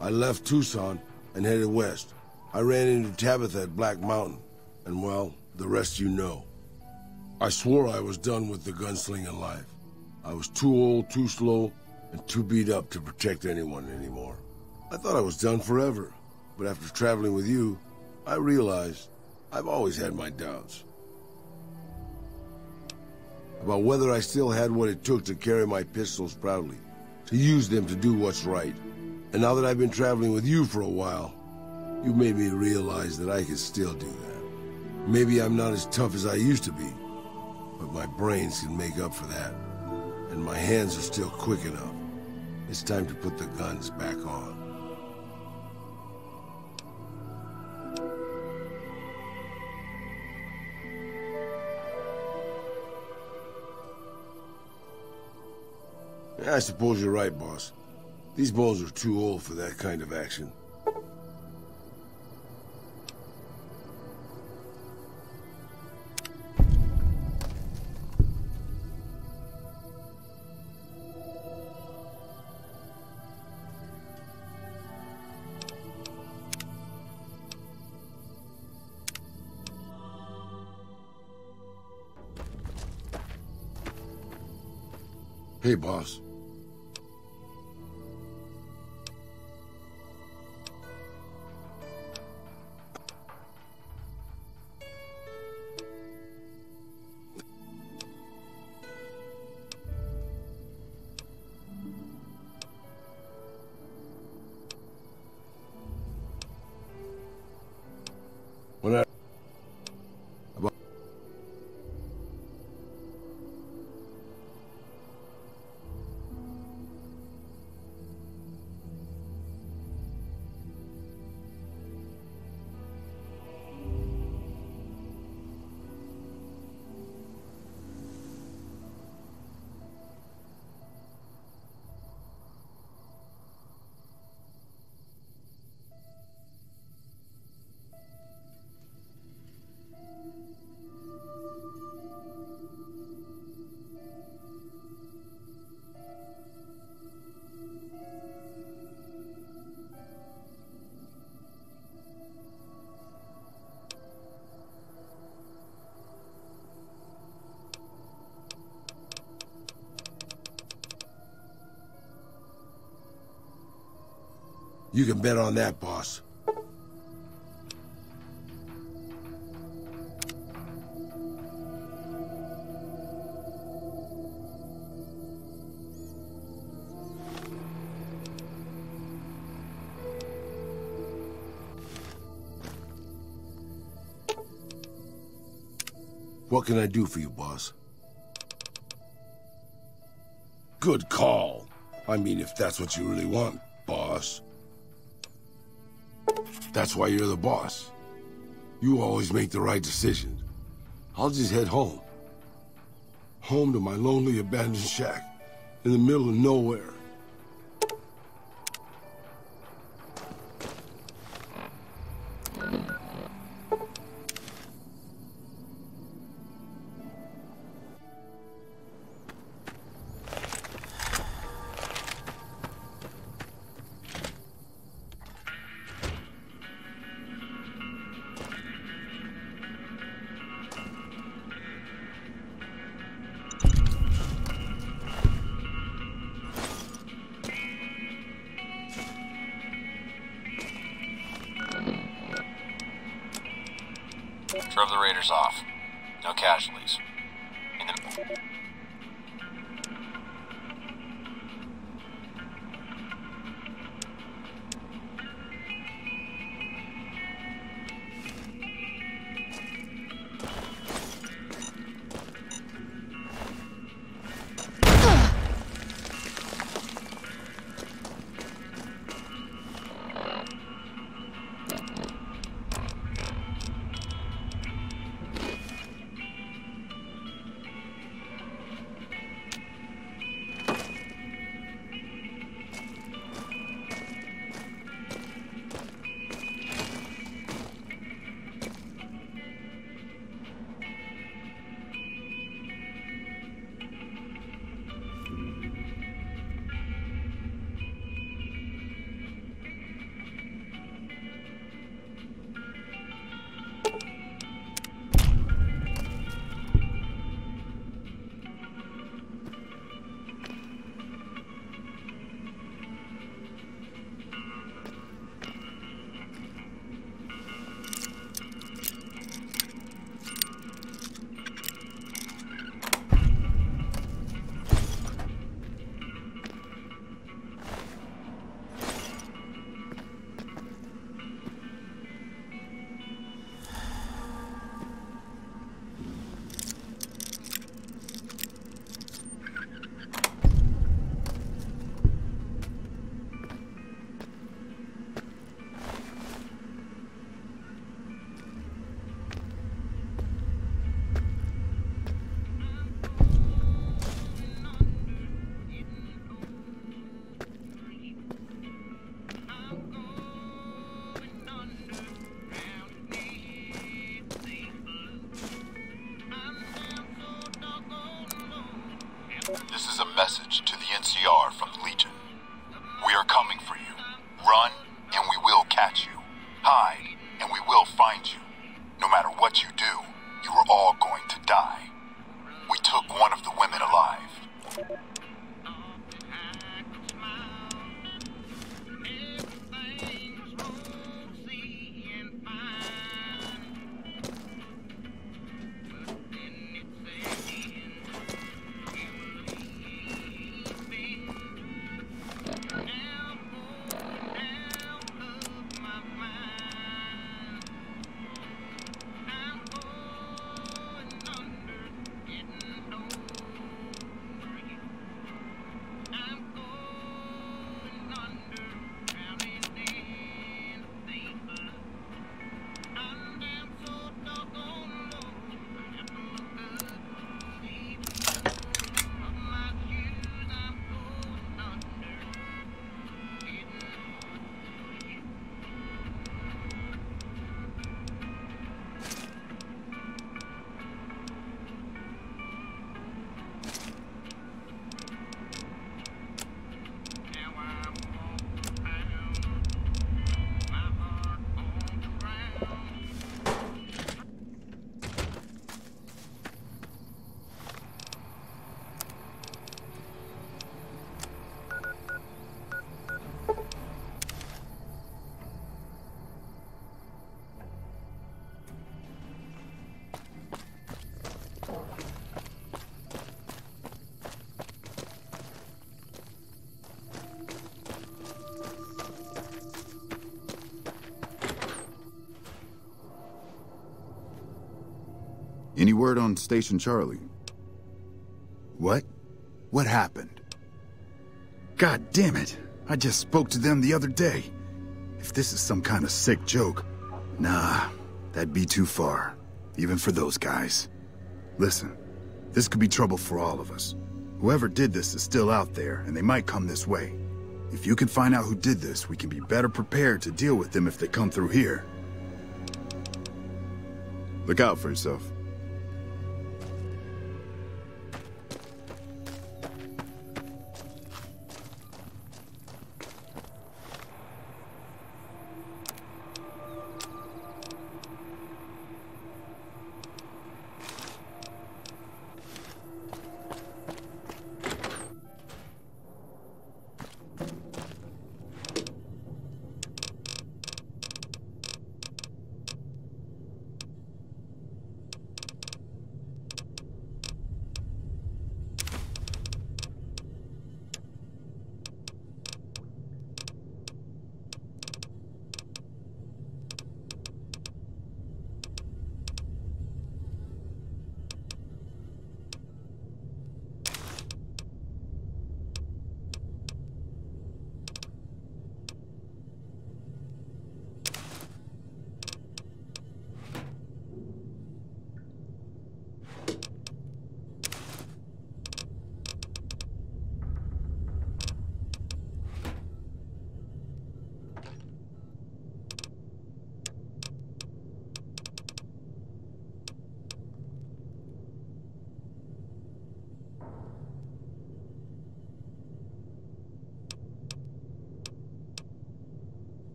I left Tucson and headed west. I ran into Tabitha at Black Mountain, and well, the rest you know. I swore I was done with the gunslinging life. I was too old, too slow, and too beat up to protect anyone anymore. I thought I was done forever, but after traveling with you, I realized I've always had my doubts. About whether I still had what it took to carry my pistols proudly, to use them to do what's right. And now that I've been traveling with you for a while, you made me realize that I can still do that. Maybe I'm not as tough as I used to be, but my brains can make up for that. And my hands are still quick enough. It's time to put the guns back on. I suppose you're right, boss. These balls are too old for that kind of action. Hey, boss. Whatever. You can bet on that, boss. What can I do for you, boss? Good call. I mean, if that's what you really want, That's why you're the boss. You always make the right decisions. I'll just head home. Home to my lonely abandoned shack in the middle of nowhere. Any word on Station Charlie? What? What happened? God damn it! I just spoke to them the other day. If this is some kind of sick joke, nah, that'd be too far. Even for those guys. Listen, this could be trouble for all of us. Whoever did this is still out there, and they might come this way. If you can find out who did this, we can be better prepared to deal with them if they come through here. Look out for yourself.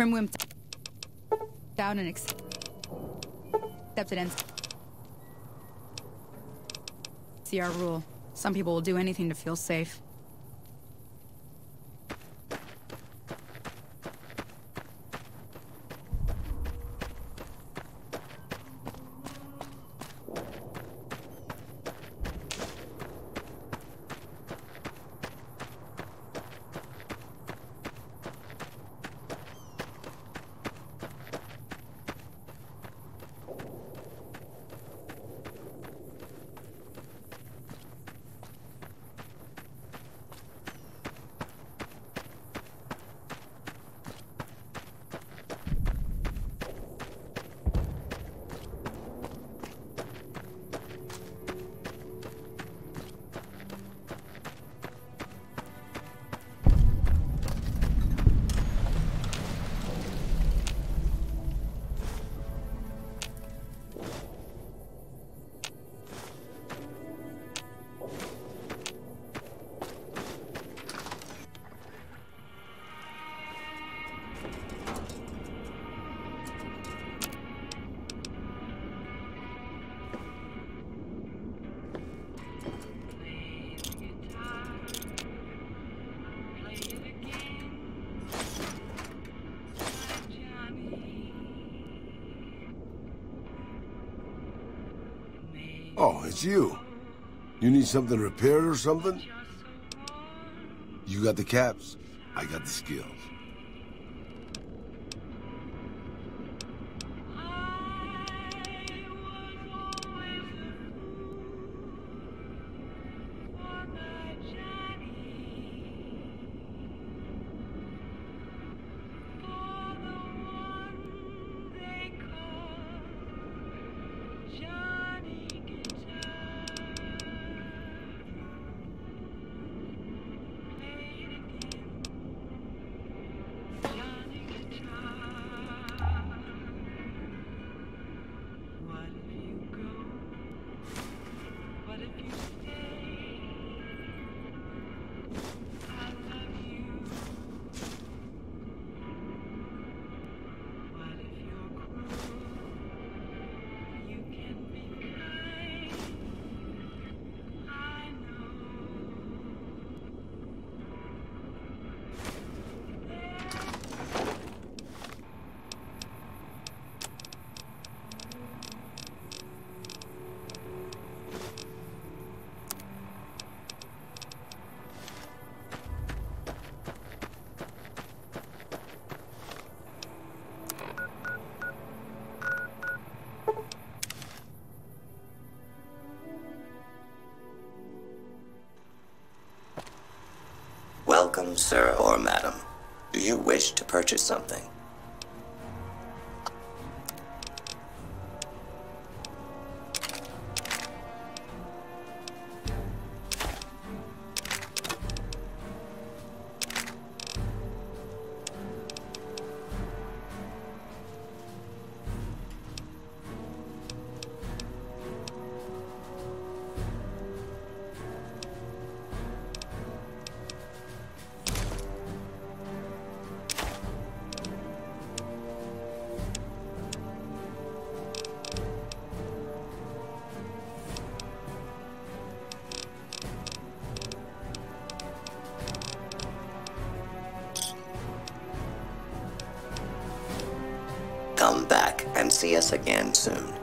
Primwim down and accepted NCR rule. Some people will do anything to feel safe. You need something repaired or something? You got the caps, I got the skills. Wish to purchase something? And see us again soon.